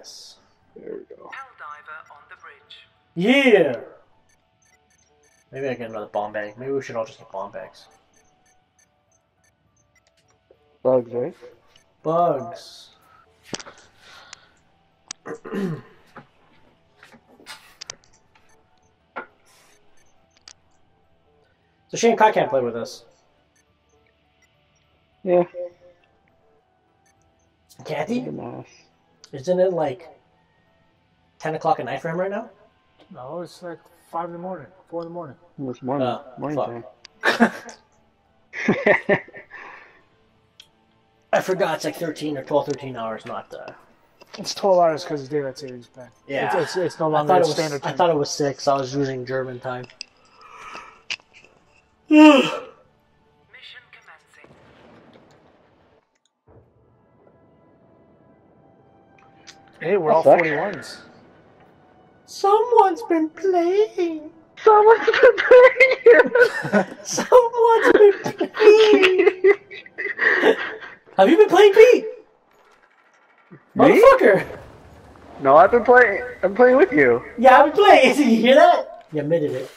this. There we go. Helldiver on the bridge. Yeah! Maybe I get another bomb bag. Maybe we should all just get bomb bags. Bugs, right? Bugs. so Shane Kai can't play with us. Yeah. Can't he? Nice. Isn't it like 10 o'clock at night for him right now? No, it's like five in the morning, four in the morning. This morning. Oh, morning fuck. time. I forgot it's like 13 or 12, 13 hours, not uh It's twelve hours because it's daylight savings back. Yeah. it's, it's, it's no I longer thought, it was, standard I thought it was 6. I was using German time. hey, we're all Fuck. forty ones. Someone's been playing. Someone's been playing Someone's been playing. Have you been playing Pete? Me? Motherfucker! No, I've been playing. I'm playing with you. Yeah, I've been playing. Did you hear that? You admitted it.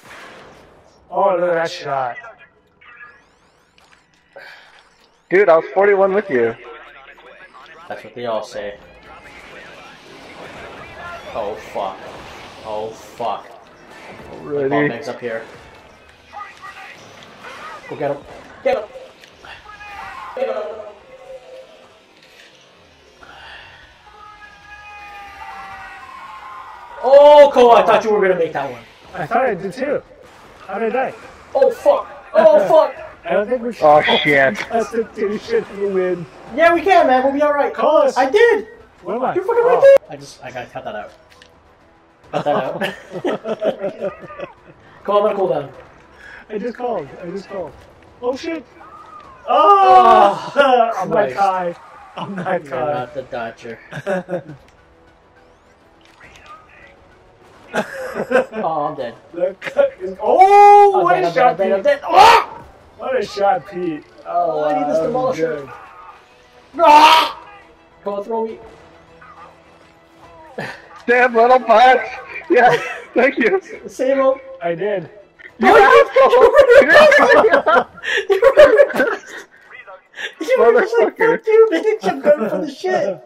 Oh, look at that shot. Dude, I was 41 with you. That's what they all say. Oh fuck. Oh fuck. Bomb Ready? bags up here. Go get him. Get him. Get him. Oh, Cole, I thought you were gonna make that one. I thought I did too. How did I? Oh fuck. Oh fuck. I don't think we should. Oh shit. Constitution to win. Yeah, we can, man. We'll be all right. Call us. I did. What am I? You're fucking Oh. right there. I just, I gotta cut that out. Cut that out. Come on, I'm cool down. I just called. I just called. Oh shit. Oh! I'm not Christ. Kai. I'm not You're Kai. not the Dodger. oh, I'm dead. Look. Oh, I'm what dead, a I'm shot, dead, I'm Pete. dead, I'm dead. Ah! What a shot, Pete. Oh, Oh, I need wow, this demolisher. good. Ah! Come on, throw me. Damn little punch. Yeah, thank you. Same old. I did. You asshole. You were just like, Motherfucker. fuck you, bitch. I'm going for the shit.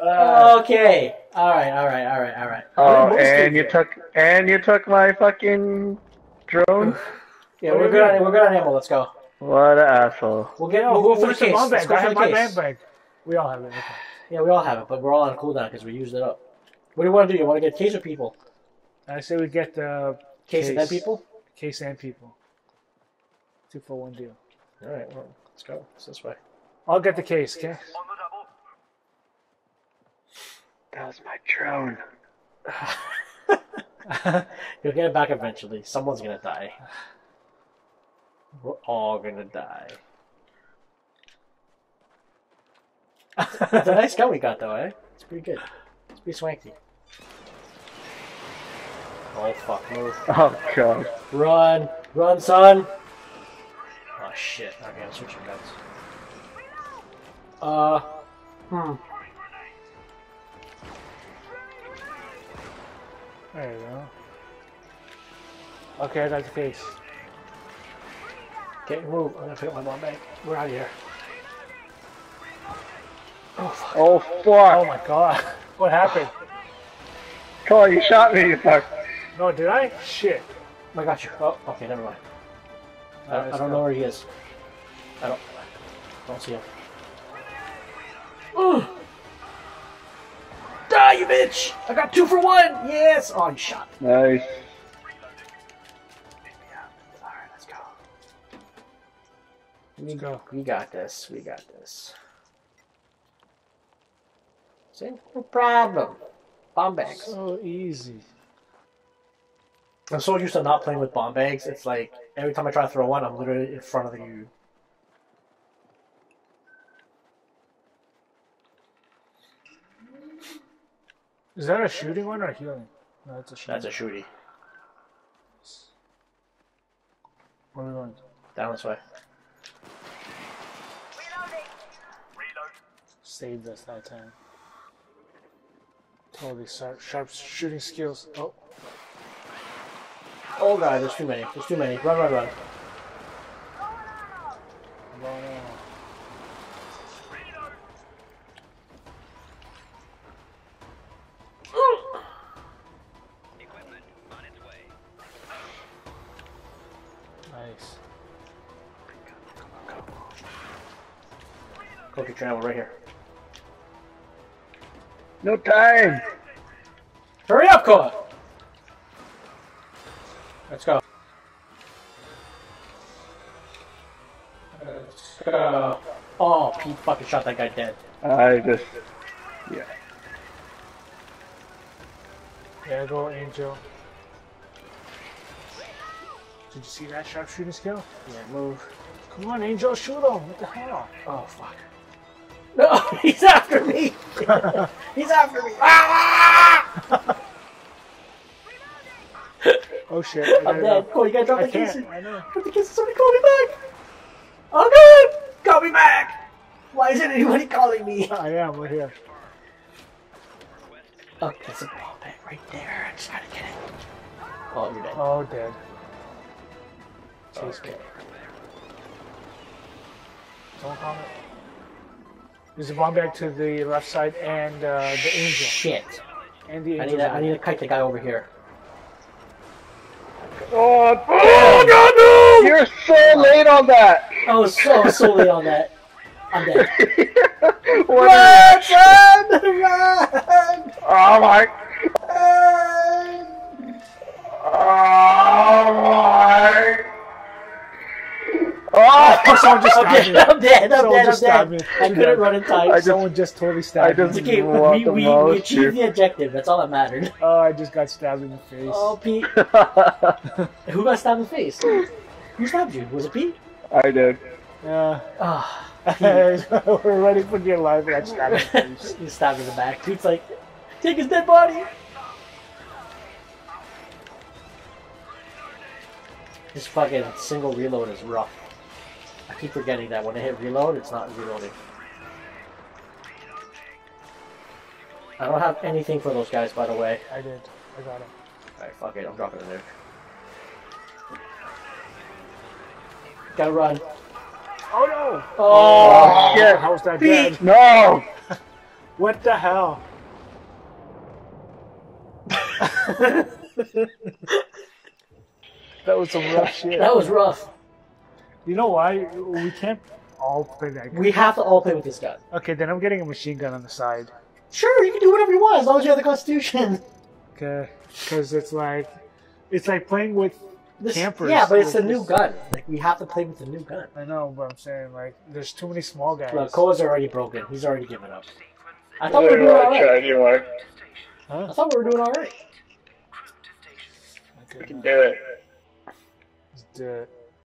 Uh, Okay. All right. All right. All right. All right. Oh, What and we you took and you took my fucking drone. Yeah, What we're good. On, mean? we're good on ammo. Let's go. What an asshole. We'll get. no, we'll go for the where's the case. bomb Let's bag? go I for have the my case. bag bag. We all have it. Okay. Yeah, we all have it, but we're all on cooldown because we used it up. What do you want to do? You want to get case or people? I say we get the Case, and then people. Case and people. Two for one deal. All right. Well, let's go. It's this way. I'll get the case, okay? That was my drone. You'll get it back eventually. Someone's gonna die. We're all gonna die. it's a nice gun we got though, eh? It's pretty good. It's pretty swanky. Oh fuck, move. Oh god. Run! Run, son! Oh shit. Okay, I'm switching guns. Uh, hmm. There you go. Okay, I got the case. Okay, move. I'm gonna pick up my bomb back. We're out of here. Oh fuck. Oh Oh my god. What happened? Cole, you shot me, you fuck. No, did I? Shit. I got you. Oh, okay, never mind. I, Alright, I don't go. know where he is. I don't. Don't see him. Ugh. Die, you bitch! I got two for one. Yes. Oh, you shot. me. Nice. All right, let's go. We, Let's go. we got this. We got this. See, no problem. Bomb bags. So easy. I'm so used to not playing with bomb bags. It's like every time I try to throw one, I'm literally in front of you. Is that a shooting one or a healing? No, it's a shooting. That's a shooting. Where are we going? Down this way. reload Saved us that time. Totally sharp, sharp shooting skills. Oh, Oh god, there's too many. There's too many. Run, run, run. Nice. Go get your ammo right here. No time. Hurry up, Koa! Let's go. Let's go. Oh, Pete fucking shot that guy dead. I just. Yeah. There go, Angel. Did you see that sharp shooting skill? Yeah, move. Come on, Angel, shoot him! What the hell? Oh, fuck. No, he's after me! he's after me! Ah! Oh shit! I I'm dead. Cole, you gotta drop I the can't. I know. Drop the keys. Somebody call me back! Oh, God! Call me back! Why isn't anybody calling me? I am. We're here. Oh, there's a ball bag right there. I just gotta get it. Oh, you're dead. Oh, dead. Chase Okay. me. Don't call it. There's a bomb bag to the left side and uh, the angel. Shit. And the I angel. need, to, I need to kite the guy over here. Oh, oh God, no! You're so late on that. I was so, so late on that. I'm dead. Run, run, run, oh my. Oh, Someone just I'm stabbed dead, me. I'm dead, I'm Someone dead, I'm dead. I couldn't run in time. I just- Someone just totally stabbed just- It's me. okay, we, we, we achieved the objective. That's all that mattered. Oh, I just got stabbed in the face. Oh, Pete. Who got stabbed in the face? Who stabbed you? Was it Pete? I did. Yeah. Ah, We're ready for your life. I got stabbed in the face. he stabbed in the back. Pete's like, take his dead body. This fucking single reload is rough. I keep forgetting that when I hit reload, it's not reloading. I don't have anything for those guys, by the way. I did. I got him. Alright, fuck it, I'm dropping a nuke. Gotta run. Oh no! Oh, oh shit. How's that dead? No. What the hell? That was some rough shit. that was rough. You know why? We can't all play that game. We have to all play with this gun. Okay, then I'm getting a machine gun on the side. Sure, you can do whatever you want as long as you have the Constitution. Okay, because it's like, it's like playing with This- campers. yeah, but it's with a new gun. Like we have to play with the new gun. I know, but I'm saying like, there's too many small guys. Look, Koa's already broken. He's already given up. I thought we were doing all right. anyway. I thought we were doing all right. We can do it. let's do it.